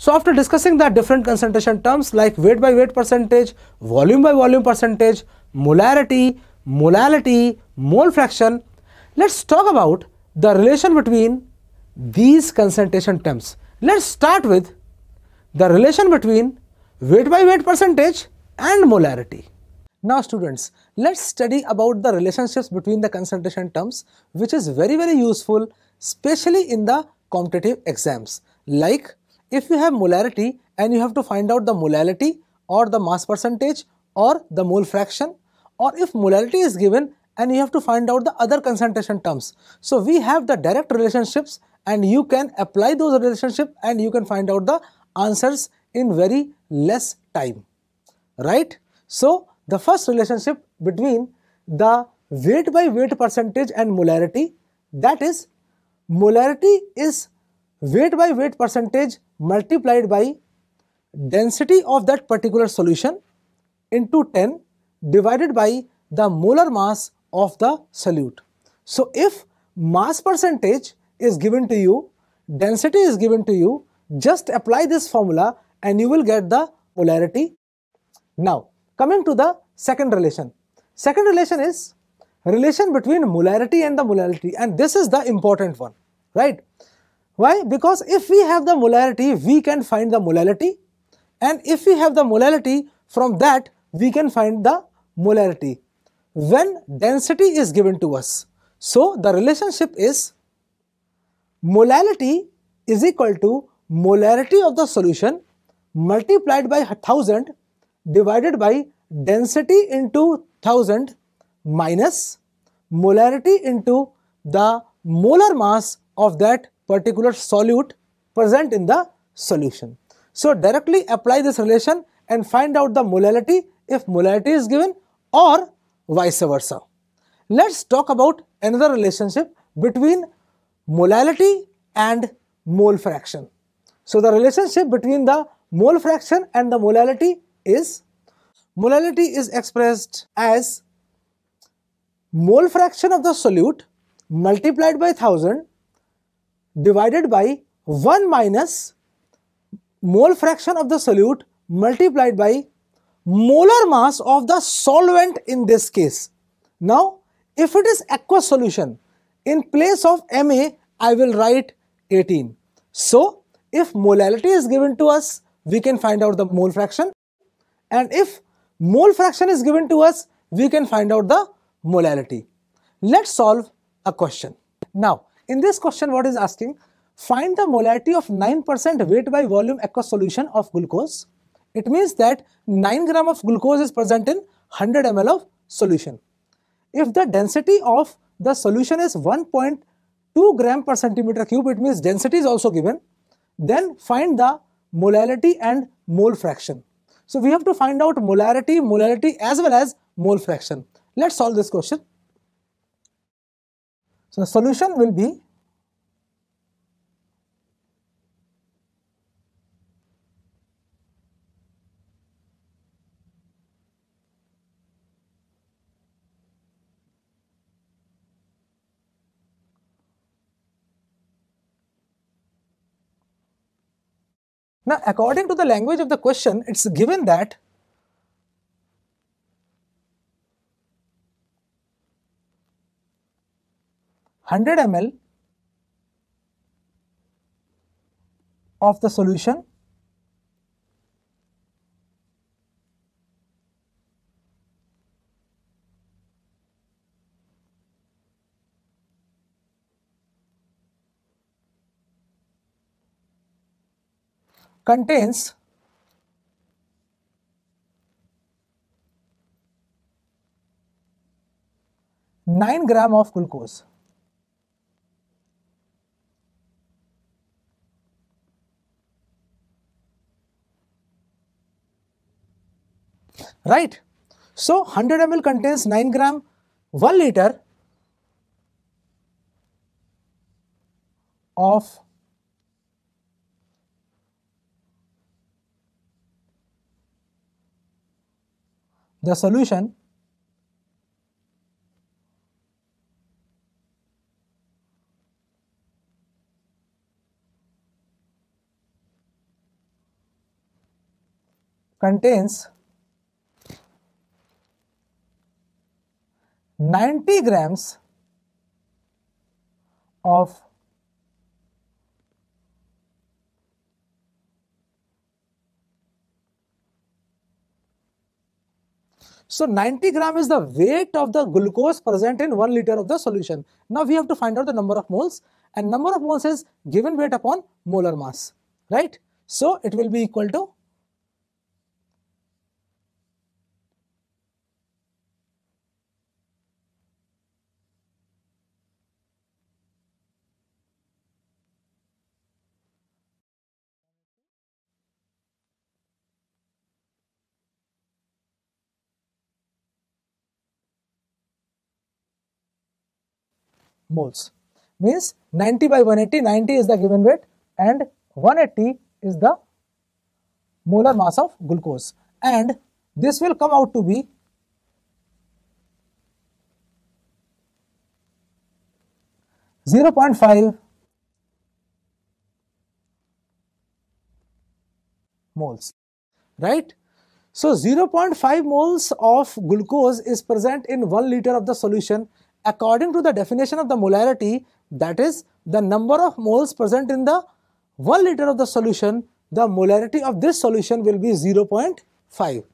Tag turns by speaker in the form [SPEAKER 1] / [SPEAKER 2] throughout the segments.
[SPEAKER 1] So after discussing the different concentration terms like weight by weight percentage, volume by volume percentage, molarity, molality, mole fraction, let's talk about the relation between these concentration terms. Let's start with the relation between weight by weight percentage and molarity. Now students, let's study about the relationships between the concentration terms which is very very useful especially in the competitive exams. Like if you have molarity and you have to find out the molality or the mass percentage or the mole fraction or if molality is given and you have to find out the other concentration terms. So we have the direct relationships and you can apply those relationships and you can find out the answers in very less time, right? So the first relationship between the weight by weight percentage and molarity that is molarity is weight by weight percentage multiplied by density of that particular solution into 10 divided by the molar mass of the solute. So if mass percentage is given to you, density is given to you, just apply this formula and you will get the molarity. Now coming to the second relation. Second relation is relation between molarity and the molality and this is the important one, right? Why? Because if we have the molarity, we can find the molality and if we have the molality, from that we can find the molarity when density is given to us. So, the relationship is molality is equal to molarity of the solution multiplied by 1000 divided by density into 1000 minus molarity into the molar mass of that particular solute present in the solution. So directly apply this relation and find out the molality if molality is given or vice versa. Let's talk about another relationship between molality and mole fraction. So the relationship between the mole fraction and the molality is molality is expressed as mole fraction of the solute multiplied by 1000 divided by 1 minus mole fraction of the solute multiplied by molar mass of the solvent in this case. Now, if it is aqueous solution, in place of Ma, I will write 18. So, if molality is given to us, we can find out the mole fraction. And if mole fraction is given to us, we can find out the molality. Let's solve a question. Now, in this question, what is asking? Find the molarity of 9% weight by volume aqueous solution of glucose. It means that 9 gram of glucose is present in 100 ml of solution. If the density of the solution is 1.2 gram per centimeter cube, it means density is also given. Then find the molality and mole fraction. So we have to find out molarity, molality as well as mole fraction. Let's solve this question. So the solution will be Now, according to the language of the question, it's given that Hundred ml of the solution contains nine gram of glucose. Right. So 100 ml contains 9 gram, 1 liter of the solution contains 90 grams of So 90 gram is the weight of the glucose present in 1 liter of the solution. Now we have to find out the number of moles and number of moles is given weight upon molar mass, right? So it will be equal to moles. Means 90 by 180 90 is the given weight and 180 is the molar mass of glucose. And this will come out to be Zero point five moles, right? So 0.5 moles of glucose is present in 1 liter of the solution according to the definition of the molarity that is the number of moles present in the 1 liter of the solution the molarity of this solution will be 0.5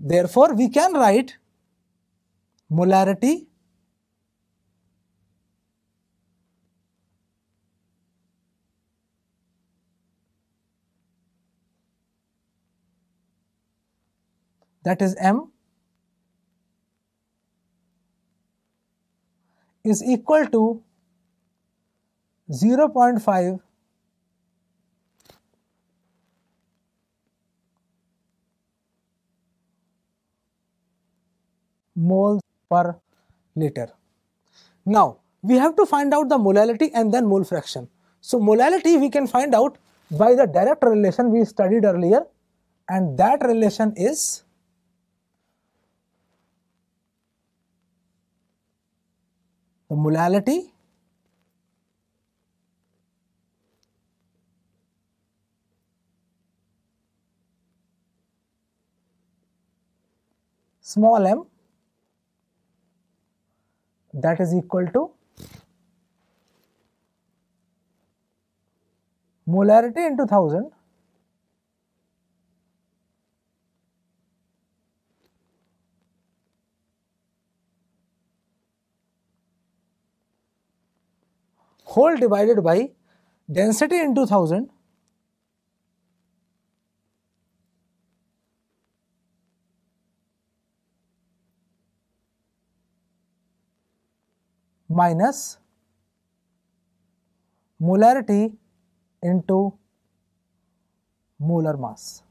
[SPEAKER 1] therefore we can write molarity that is m is equal to 0.5 moles per liter. Now, we have to find out the molality and then mole fraction. So, molality we can find out by the direct relation we studied earlier and that relation is the molality small m that is equal to molarity into 1000 whole divided by density into 1000 minus molarity into molar mass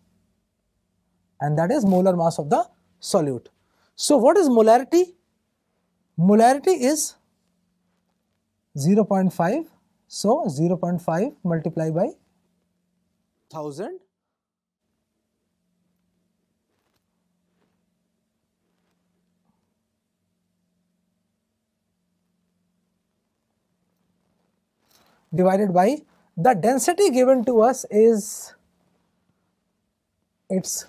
[SPEAKER 1] and that is molar mass of the solute. So, what is molarity? Molarity is 0.5. So, 0.5 multiply by 1000 divided by the density given to us is it's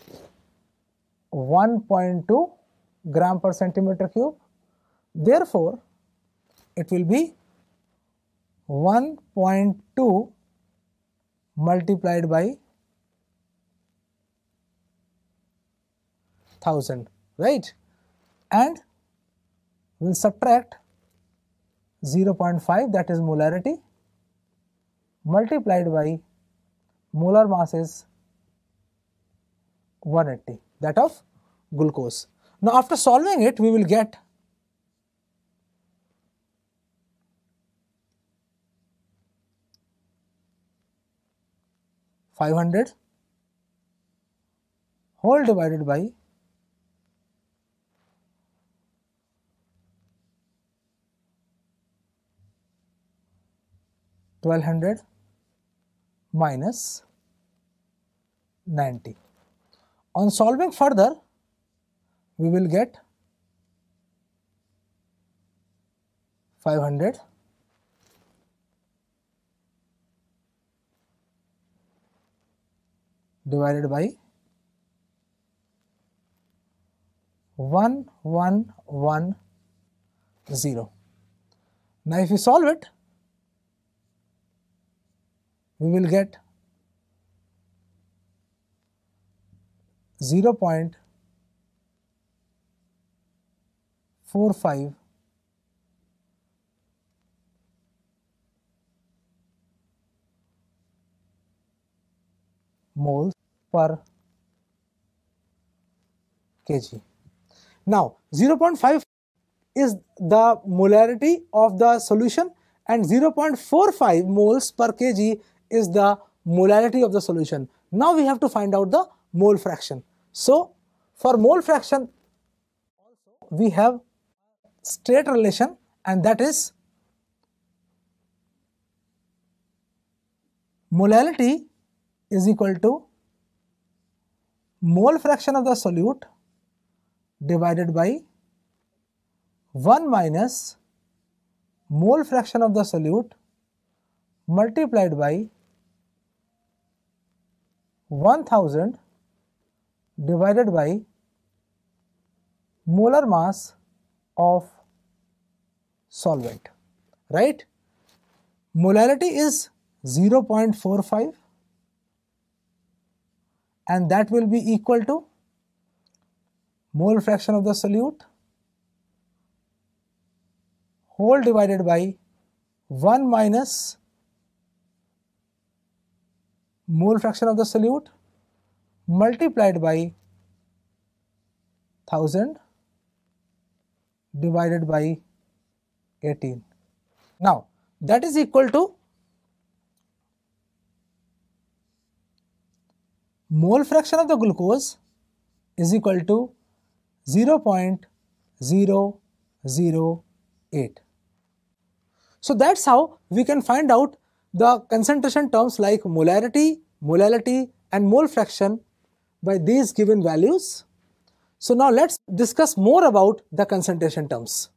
[SPEAKER 1] 1.2 gram per centimeter cube. Therefore, it will be 1.2 multiplied by 1000 right and we will subtract 0.5 that is molarity multiplied by molar mass is 180 that of glucose. Now after solving it we will get 500 whole divided by 1200 minus 90. On solving further, we will get 500 divided by 1, 1, 1, 0. Now if we solve it, we will get 0 0.45 moles per kg. Now 0.5 is the molarity of the solution and 0.45 moles per kg is the molality of the solution. Now we have to find out the mole fraction. So for mole fraction we have straight relation and that is molality is equal to mole fraction of the solute divided by 1 minus mole fraction of the solute multiplied by 1000 divided by molar mass of solvent right? Molality is 0.45 and that will be equal to mole fraction of the solute whole divided by 1 minus mole fraction of the solute multiplied by 1000 divided by 18. Now that is equal to mole fraction of the glucose is equal to 0.008. So that's how we can find out the concentration terms like molarity, molality and mole fraction by these given values. So now let's discuss more about the concentration terms.